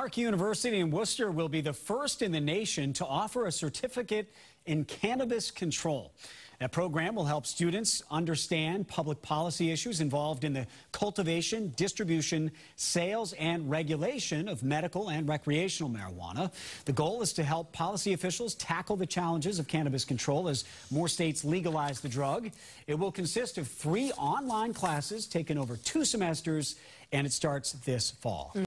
Clark University in Worcester will be the first in the nation to offer a certificate in cannabis control. That program will help students understand public policy issues involved in the cultivation, distribution, sales, and regulation of medical and recreational marijuana. The goal is to help policy officials tackle the challenges of cannabis control as more states legalize the drug. It will consist of three online classes taken over two semesters, and it starts this fall.